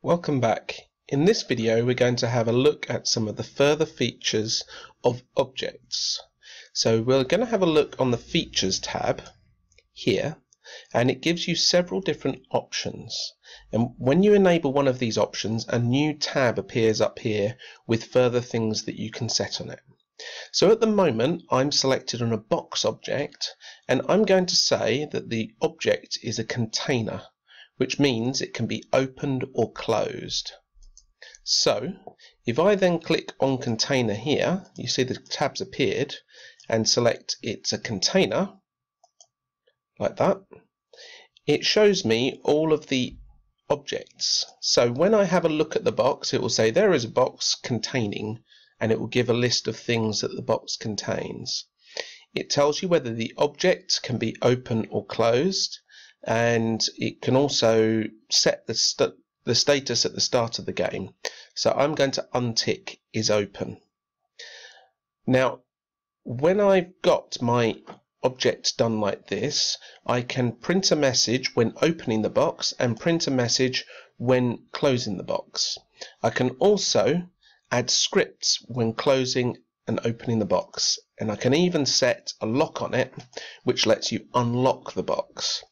Welcome back. In this video we're going to have a look at some of the further features of objects. So we're going to have a look on the features tab here and it gives you several different options and when you enable one of these options a new tab appears up here with further things that you can set on it. So at the moment I'm selected on a box object and I'm going to say that the object is a container which means it can be opened or closed. So if I then click on container here, you see the tabs appeared and select it's a container like that, it shows me all of the objects. So when I have a look at the box, it will say there is a box containing and it will give a list of things that the box contains. It tells you whether the object can be open or closed and it can also set the, st the status at the start of the game. So I'm going to untick is open. Now, when I've got my object done like this, I can print a message when opening the box and print a message when closing the box. I can also add scripts when closing and opening the box and I can even set a lock on it which lets you unlock the box.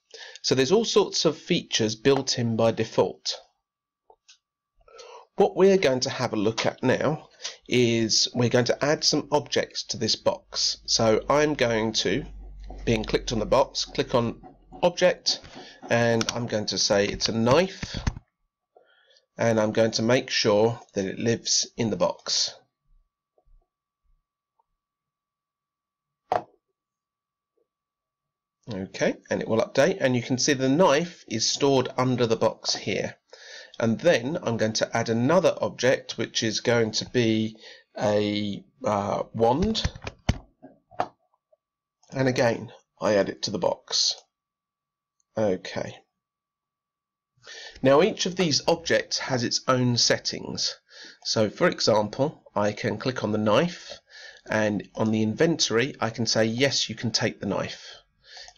So there's all sorts of features built in by default. What we're going to have a look at now is we're going to add some objects to this box. So I'm going to, being clicked on the box, click on object and I'm going to say it's a knife and I'm going to make sure that it lives in the box. Okay and it will update and you can see the knife is stored under the box here. And then I'm going to add another object which is going to be a uh, wand. And again I add it to the box. Okay. Now each of these objects has its own settings. So for example I can click on the knife and on the inventory I can say yes you can take the knife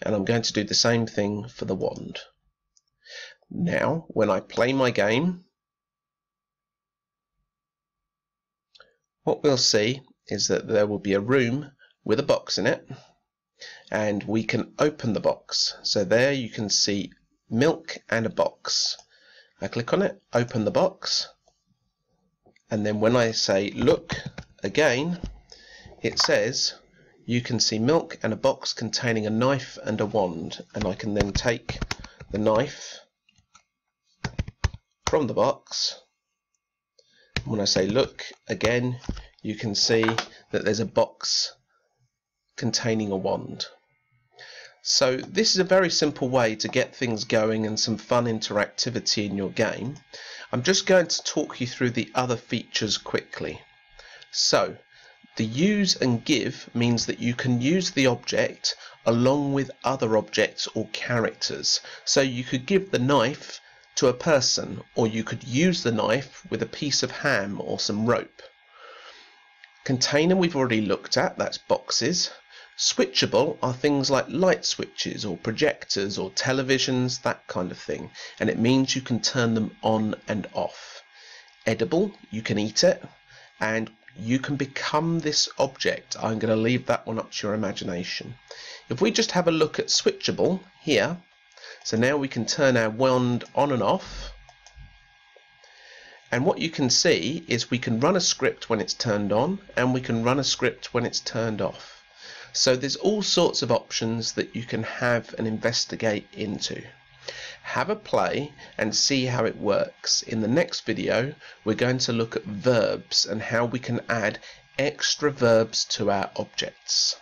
and I'm going to do the same thing for the wand. Now, when I play my game, what we'll see is that there will be a room with a box in it and we can open the box. So there you can see milk and a box. I click on it, open the box, and then when I say look again, it says you can see milk and a box containing a knife and a wand and I can then take the knife from the box. When I say look again you can see that there's a box containing a wand. So this is a very simple way to get things going and some fun interactivity in your game. I'm just going to talk you through the other features quickly. So the use and give means that you can use the object along with other objects or characters. So you could give the knife to a person or you could use the knife with a piece of ham or some rope. Container we've already looked at, that's boxes. Switchable are things like light switches or projectors or televisions, that kind of thing, and it means you can turn them on and off. Edible, you can eat it, and you can become this object. I'm going to leave that one up to your imagination. If we just have a look at switchable here, so now we can turn our wand on and off. And what you can see is we can run a script when it's turned on and we can run a script when it's turned off. So there's all sorts of options that you can have and investigate into. Have a play and see how it works. In the next video we're going to look at verbs and how we can add extra verbs to our objects.